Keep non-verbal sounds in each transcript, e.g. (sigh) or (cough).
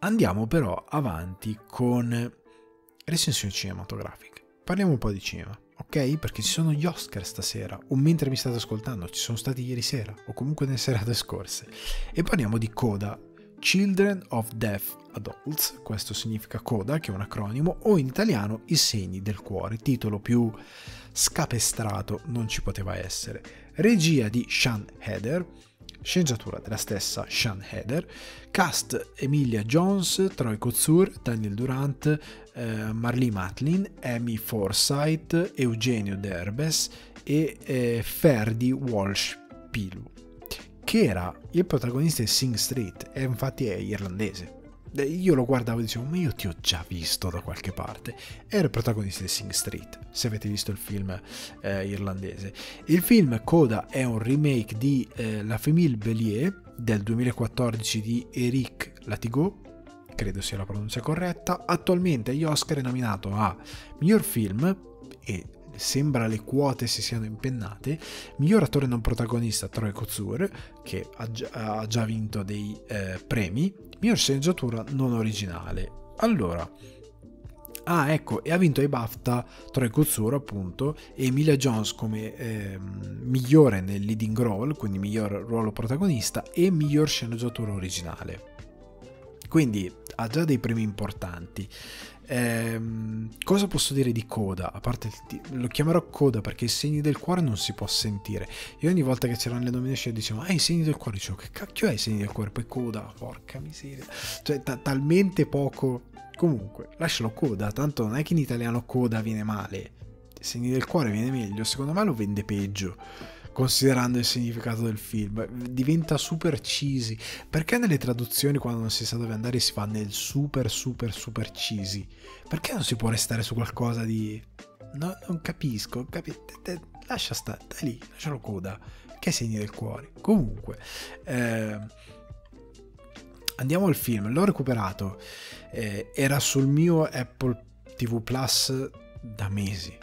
Andiamo però avanti con recensioni cinematografiche. Parliamo un po' di cinema, ok? Perché ci sono gli Oscar stasera, o mentre mi state ascoltando, ci sono stati ieri sera, o comunque nelle serate scorse. E parliamo di Coda, Children of Deaf Adults, questo significa Coda, che è un acronimo, o in italiano I segni del cuore, titolo più scapestrato non ci poteva essere. Regia di Sean Heather, sceneggiatura della stessa Sean Heather, cast Emilia Jones, Troy Kotsur, Daniel Durant, eh, Marlee Matlin, Amy Forsyth, Eugenio Derbes e eh, Ferdi Walsh Pilu, che era il protagonista di Sing Street e infatti è irlandese. Io lo guardavo e dicevo, ma io ti ho già visto da qualche parte. Era il protagonista di Sing Street, se avete visto il film eh, irlandese. Il film Coda è un remake di eh, La Famille Bellier del 2014 di Eric Latigo, credo sia la pronuncia corretta. Attualmente agli Oscar è nominato a miglior film e sembra le quote si siano impennate. Miglior attore non protagonista Troy Kotsur, che ha già, ha già vinto dei eh, premi. Miglior sceneggiatura non originale. Allora, Ah, ecco, e ha vinto ai BAFTA Troy Kotsur, appunto, e Emilia Jones come eh, migliore nel leading role, quindi miglior ruolo protagonista, e miglior sceneggiatura originale. Quindi ha già dei premi importanti. Ehm, cosa posso dire di coda? A parte lo chiamerò coda perché i segni del cuore non si può sentire. Io ogni volta che c'erano le nomination dicevo, ah, i segni del cuore, dicevo, che cacchio è i segni del cuore? Poi coda, porca miseria. Cioè, t- talmente poco. Comunque, lascialo coda, tanto non è che in italiano coda viene male. I segni del cuore viene meglio, secondo me lo vende peggio considerando il significato del film. Diventa super cheesy. Perché nelle traduzioni, quando non si sa dove andare, si fa nel super, super, super cheesy? Perché non si può restare su qualcosa di. No, non capisco. Capi... Lascia stare, dai lì, lascialo coda. Che segni del cuore. Comunque, eh, andiamo al film. L'ho recuperato. Eh, era sul mio Apple TV Plus da mesi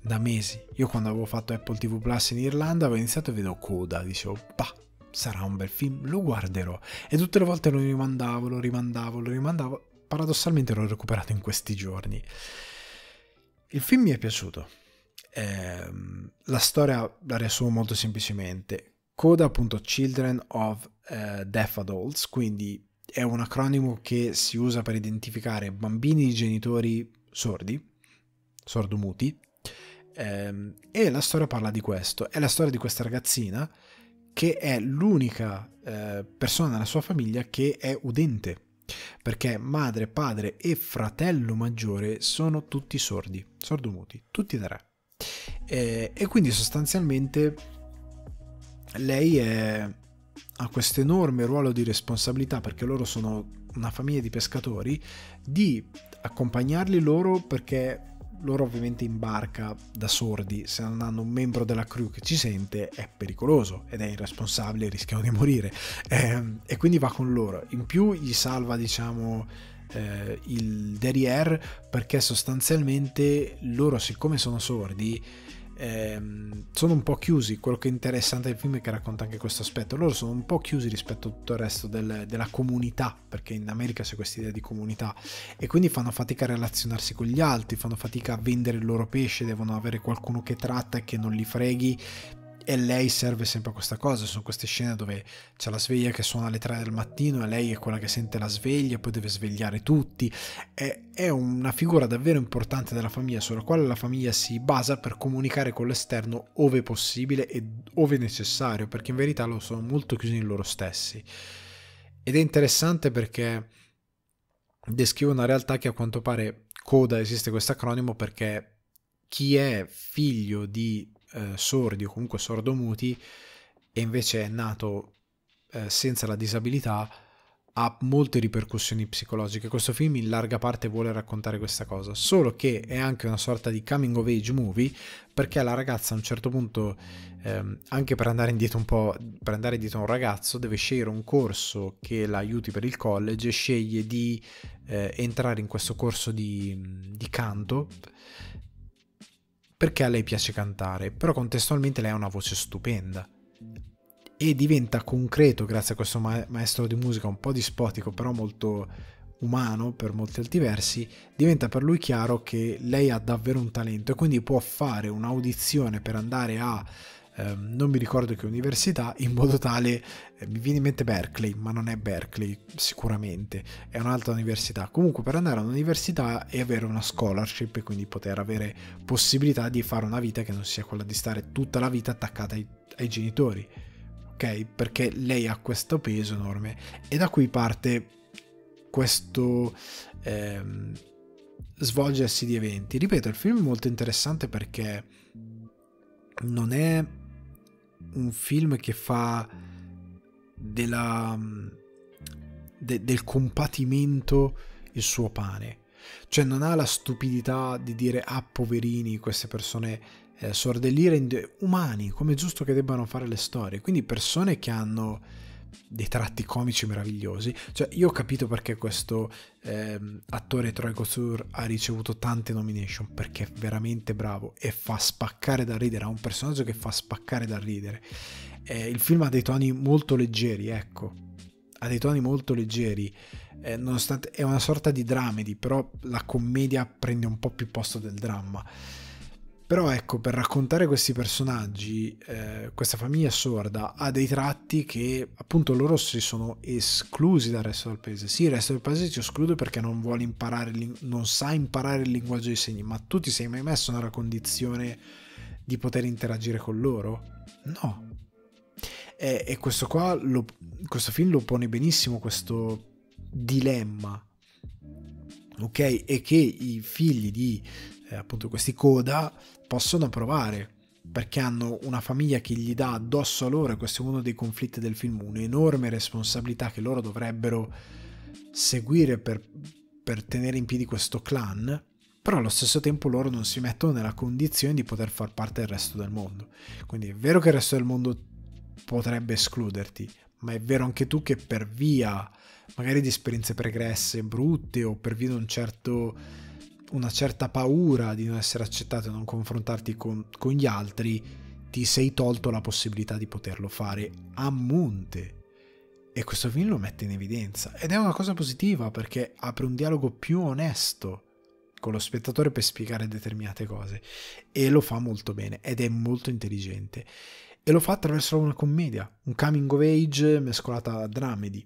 da mesi. Io quando avevo fatto Apple TV Plus in Irlanda avevo iniziato e vedo coda, dicevo, bah, sarà un bel film, lo guarderò. E tutte le volte lo rimandavo, lo rimandavo, lo rimandavo. Paradossalmente l'ho recuperato in questi giorni. Il film mi è piaciuto. Eh, la storia la riassumo molto semplicemente. Coda appunto Children of uh, Deaf Adults, quindi è un acronimo che si usa per identificare bambini di genitori sordi, sordomuti, e la storia parla di questo. È la storia di questa ragazzina che è l'unica eh, persona nella sua famiglia che è udente. Perché madre, padre e fratello maggiore sono tutti sordi, sordomuti, tutti e tre. E, e quindi sostanzialmente lei è, ha questo enorme ruolo di responsabilità perché loro sono una famiglia di pescatori di accompagnarli loro perché loro ovviamente in barca da sordi, se non hanno un membro della crew che ci sente è pericoloso ed è irresponsabile, rischiano di morire eh, e quindi va con loro. In più gli salva diciamo eh, il derrière perché sostanzialmente loro siccome sono sordi ehm, sono un po' chiusi. Quello che è interessante del film è che racconta anche questo aspetto. Loro sono un po' chiusi rispetto a tutto il resto del, della comunità, perché in America c'è questa idea di comunità, e quindi fanno fatica a relazionarsi con gli altri, fanno fatica a vendere il loro pesce, devono avere qualcuno che tratta e che non li freghi e lei serve sempre a questa cosa. Sono queste scene dove c'è la sveglia che suona alle 3 del mattino e lei è quella che sente la sveglia, poi deve svegliare tutti. È, è una figura davvero importante della famiglia, sulla quale la famiglia si basa per comunicare con l'esterno ove possibile e ove necessario, perché in verità lo sono molto chiusi in loro stessi. Ed è interessante perché descrive una realtà che a quanto pare coda esiste questo acronimo perché chi è figlio di eh, sordi o comunque sordomuti e invece è nato eh, senza la disabilità ha molte ripercussioni psicologiche. Questo film in larga parte vuole raccontare questa cosa, solo che è anche una sorta di coming of age movie perché la ragazza a un certo punto, ehm, anche per andare indietro un po', per andare indietro a un ragazzo, deve scegliere un corso che la aiuti per il college sceglie di eh, entrare in questo corso di, di canto perché a lei piace cantare, però contestualmente lei ha una voce stupenda. e diventa concreto grazie a questo ma- maestro di musica un po' dispotico però molto umano per molti altri versi diventa per lui chiaro che lei ha davvero un talento e quindi può fare un'audizione per andare a ehm, non mi ricordo che università in modo tale eh, mi viene in mente Berkeley ma non è Berkeley sicuramente è un'altra università comunque per andare a un'università e avere una scholarship e quindi poter avere possibilità di fare una vita che non sia quella di stare tutta la vita attaccata ai, ai genitori ok? Perché lei ha questo peso enorme e da qui parte questo ehm, svolgersi di eventi. Ripeto, il film è molto interessante perché non è un film che fa della, de, del compatimento il suo pane. Cioè non ha la stupidità di dire ah poverini queste persone eh, sordellire umani, come è giusto che debbano fare le storie. Quindi persone che hanno dei tratti comici meravigliosi. Cioè, io ho capito perché questo eh, attore Troy Kotsur ha ricevuto tante nomination, perché è veramente bravo e fa spaccare da ridere, ha un personaggio che fa spaccare da ridere. Eh, il film ha dei toni molto leggeri, ecco, ha dei toni molto leggeri, eh, nonostante è una sorta di dramedy, però la commedia prende un po' più posto del dramma però ecco, per raccontare questi personaggi, eh, questa famiglia sorda ha dei tratti che appunto loro si sono esclusi dal resto del paese. Sì, il resto del paese ci esclude perché non vuole imparare, non sa imparare il linguaggio dei segni, ma tu ti sei mai messo nella condizione di poter interagire con loro? No. E, e questo qua, lo, questo film lo pone benissimo questo dilemma. Ok? E che i figli di eh, appunto questi coda possono provare perché hanno una famiglia che gli dà addosso a loro, e questo è uno dei conflitti del film, un'enorme responsabilità che loro dovrebbero seguire per, per tenere in piedi questo clan, però allo stesso tempo loro non si mettono nella condizione di poter far parte del resto del mondo. Quindi è vero che il resto del mondo potrebbe escluderti, ma è vero anche tu che per via magari di esperienze pregresse brutte o per via di un certo una certa paura di non essere accettato e non confrontarti con, con gli altri, ti sei tolto la possibilità di poterlo fare a monte. E questo film lo mette in evidenza. Ed è una cosa positiva perché apre un dialogo più onesto con lo spettatore per spiegare determinate cose. E lo fa molto bene ed è molto intelligente. E lo fa attraverso una commedia, un coming of age mescolata a dramedy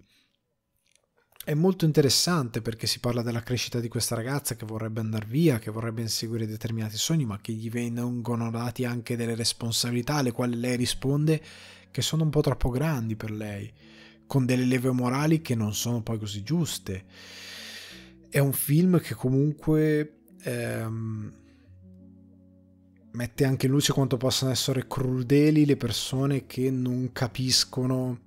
è molto interessante perché si parla della crescita di questa ragazza che vorrebbe andare via, che vorrebbe inseguire determinati sogni, ma che gli vengono dati anche delle responsabilità alle quali lei risponde che sono un po' troppo grandi per lei, con delle leve morali che non sono poi così giuste. È un film che comunque ehm, mette anche in luce quanto possano essere crudeli le persone che non capiscono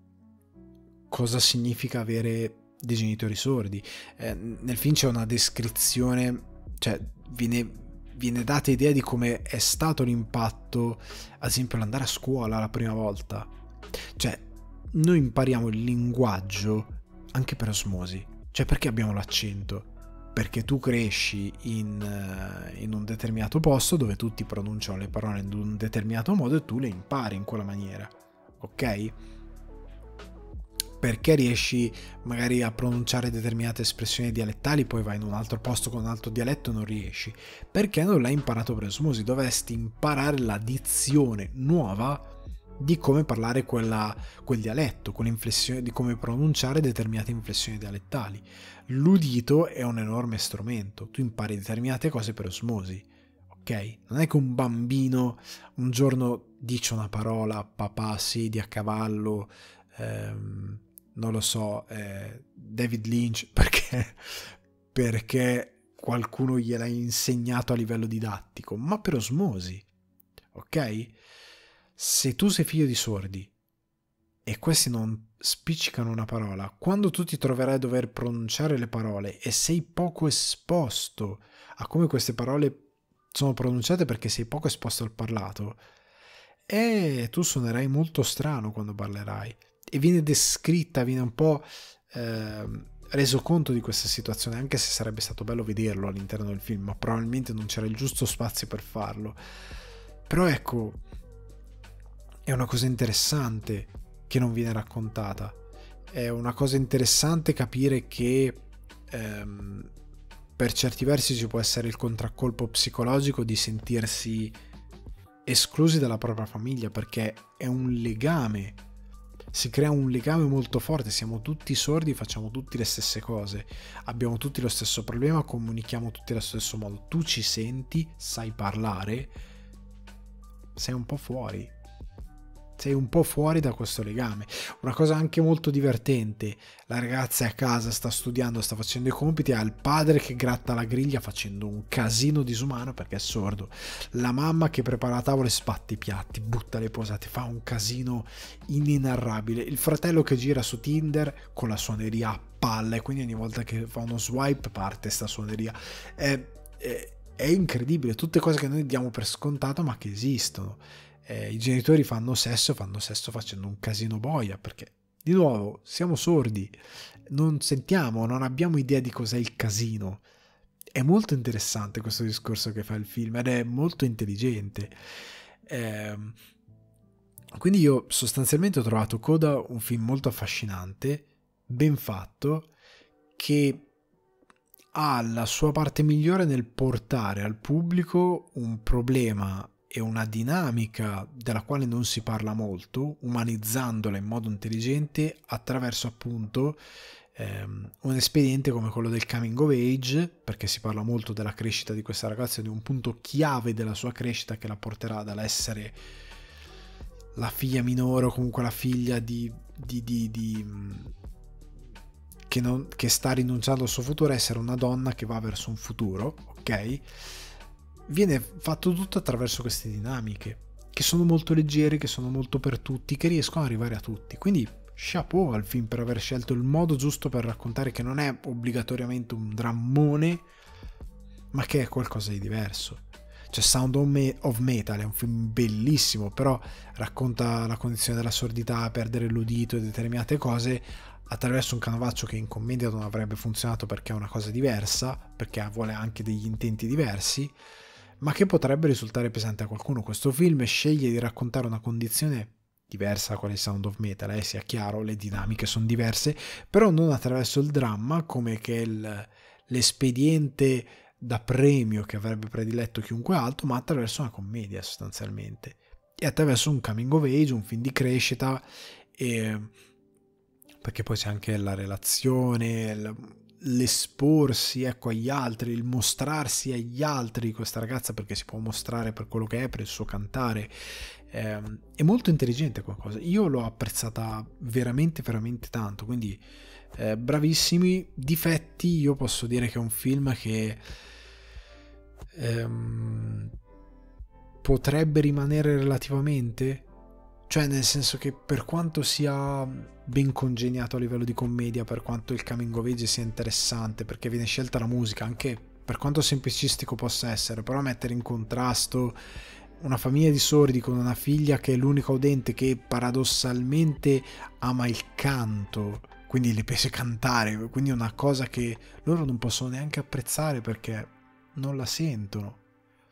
cosa significa avere dei genitori sordi. Eh, nel film c'è una descrizione, cioè viene, viene data idea di come è stato l'impatto, ad esempio, l'andare a scuola la prima volta. Cioè, noi impariamo il linguaggio anche per osmosi. Cioè, perché abbiamo l'accento? Perché tu cresci in, uh, in un determinato posto dove tutti pronunciano le parole in un determinato modo e tu le impari in quella maniera. Ok? Perché riesci magari a pronunciare determinate espressioni dialettali, poi vai in un altro posto con un altro dialetto e non riesci, perché non l'hai imparato per osmosi, dovresti imparare la dizione nuova di come parlare quella, quel dialetto, di come pronunciare determinate inflessioni dialettali. L'udito è un enorme strumento, tu impari determinate cose per osmosi. Ok? Non è che un bambino un giorno dice una parola, papà, sedi a cavallo, ehm, non lo so, eh, David Lynch (laughs) perché, perché qualcuno gliel'ha insegnato a livello didattico, ma per osmosi, ok? Se tu sei figlio di sordi e questi non spiccicano una parola, quando tu ti troverai a dover pronunciare le parole e sei poco esposto a come queste parole sono pronunciate perché sei poco esposto al parlato, e eh, tu suonerai molto strano quando parlerai e viene descritta, viene un po' eh, reso conto di questa situazione, anche se sarebbe stato bello vederlo all'interno del film, ma probabilmente non c'era il giusto spazio per farlo. Però ecco, è una cosa interessante che non viene raccontata. È una cosa interessante capire che ehm, per certi versi ci può essere il contraccolpo psicologico di sentirsi esclusi dalla propria famiglia perché è un legame si crea un legame molto forte, siamo tutti sordi, facciamo tutti le stesse cose, abbiamo tutti lo stesso problema, comunichiamo tutti allo stesso modo. Tu ci senti, sai parlare, sei un po' fuori sei un po' fuori da questo legame. Una cosa anche molto divertente, la ragazza è a casa, sta studiando, sta facendo i compiti, ha il padre che gratta la griglia facendo un casino disumano perché è sordo, la mamma che prepara la tavola e spatta i piatti, butta le posate, fa un casino inenarrabile, il fratello che gira su Tinder con la suoneria a palla e quindi ogni volta che fa uno swipe parte sta suoneria. È, è, è incredibile, tutte cose che noi diamo per scontato ma che esistono eh, i genitori fanno sesso, fanno sesso facendo un casino boia, perché di nuovo siamo sordi, non sentiamo, non abbiamo idea di cos'è il casino. È molto interessante questo discorso che fa il film ed è molto intelligente. Eh, quindi io sostanzialmente ho trovato Coda un film molto affascinante, ben fatto, che ha la sua parte migliore nel portare al pubblico un problema e una dinamica della quale non si parla molto, umanizzandola in modo intelligente attraverso appunto ehm, un espediente come quello del coming of age, perché si parla molto della crescita di questa ragazza, di un punto chiave della sua crescita che la porterà dall'essere la figlia minore o comunque la figlia di, di, di, di che, non, che sta rinunciando al suo futuro essere una donna che va verso un futuro, ok? Viene fatto tutto attraverso queste dinamiche che sono molto leggere, che sono molto per tutti, che riescono ad arrivare a tutti. Quindi chapeau al film per aver scelto il modo giusto per raccontare che non è obbligatoriamente un drammone, ma che è qualcosa di diverso. Cioè Sound of Metal è un film bellissimo, però racconta la condizione della sordità, perdere l'udito e determinate cose attraverso un canovaccio che in commedia non avrebbe funzionato perché è una cosa diversa, perché vuole anche degli intenti diversi ma che potrebbe risultare pesante a qualcuno. Questo film sceglie di raccontare una condizione diversa da quale Sound of Metal, eh, sia chiaro, le dinamiche sono diverse, però non attraverso il dramma come che il, l'espediente da premio che avrebbe prediletto chiunque altro, ma attraverso una commedia sostanzialmente. E attraverso un coming of age, un film di crescita, e, perché poi c'è anche la relazione, l'esporsi ecco, agli altri, il mostrarsi agli altri questa ragazza perché si può mostrare per quello che è, per il suo cantare. Eh, è molto intelligente qualcosa. Io l'ho apprezzata veramente, veramente tanto. Quindi, eh, bravissimi. Difetti, io posso dire che è un film che ehm, potrebbe rimanere relativamente cioè, nel senso che per quanto sia ben congegnato a livello di commedia, per quanto il coming of age sia interessante, perché viene scelta la musica, anche per quanto semplicistico possa essere, però mettere in contrasto una famiglia di sordi con una figlia che è l'unica udente che paradossalmente ama il canto, quindi le piace cantare, quindi è una cosa che loro non possono neanche apprezzare perché non la sentono.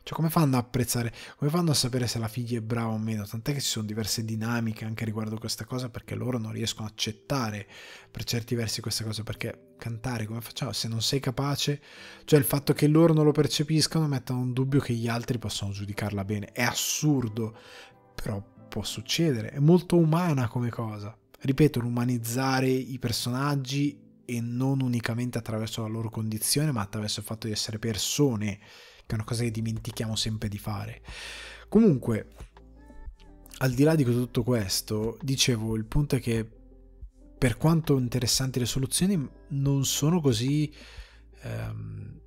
Cioè, come fanno a apprezzare, come fanno a sapere se la figlia è brava o meno? Tant'è che ci sono diverse dinamiche anche riguardo questa cosa perché loro non riescono a accettare per certi versi questa cosa. Perché cantare, come facciamo? Se non sei capace, cioè il fatto che loro non lo percepiscano mettono un dubbio che gli altri possano giudicarla bene. È assurdo, però può succedere. È molto umana come cosa. Ripeto, umanizzare i personaggi e non unicamente attraverso la loro condizione, ma attraverso il fatto di essere persone che è una cosa che dimentichiamo sempre di fare. Comunque, al di là di tutto questo, dicevo, il punto è che per quanto interessanti le soluzioni, non sono così... Ehm,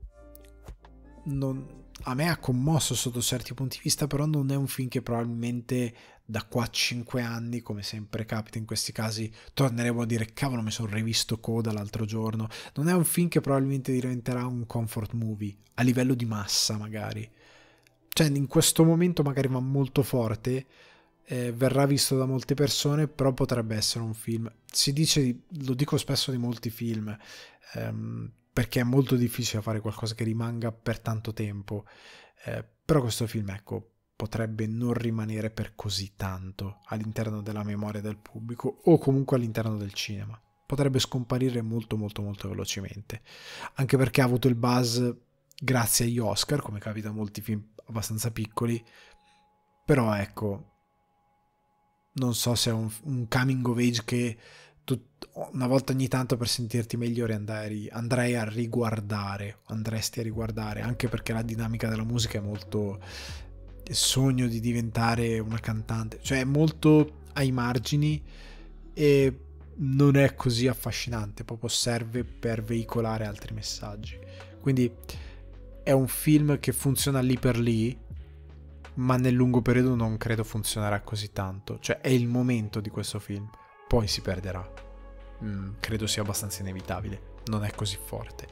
non, a me ha commosso sotto certi punti di vista, però non è un film che probabilmente da qua a 5 anni, come sempre capita in questi casi, torneremo a dire cavolo mi sono rivisto Coda l'altro giorno. Non è un film che probabilmente diventerà un comfort movie, a livello di massa magari. Cioè in questo momento magari va molto forte, eh, verrà visto da molte persone, però potrebbe essere un film. Si dice, lo dico spesso di molti film, ehm, perché è molto difficile fare qualcosa che rimanga per tanto tempo. Eh, però questo film, ecco, potrebbe non rimanere per così tanto all'interno della memoria del pubblico o comunque all'interno del cinema. Potrebbe scomparire molto molto molto velocemente, anche perché ha avuto il buzz grazie agli Oscar, come capita a molti film abbastanza piccoli, però ecco, non so se è un, un coming of age che tut, una volta ogni tanto per sentirti migliore andrei, andrei a riguardare, andresti a riguardare, anche perché la dinamica della musica è molto sogno di diventare una cantante, cioè è molto ai margini e non è così affascinante, proprio serve per veicolare altri messaggi. Quindi è un film che funziona lì per lì, ma nel lungo periodo non credo funzionerà così tanto. Cioè è il momento di questo film, poi si perderà. Mm, credo sia abbastanza inevitabile, non è così forte.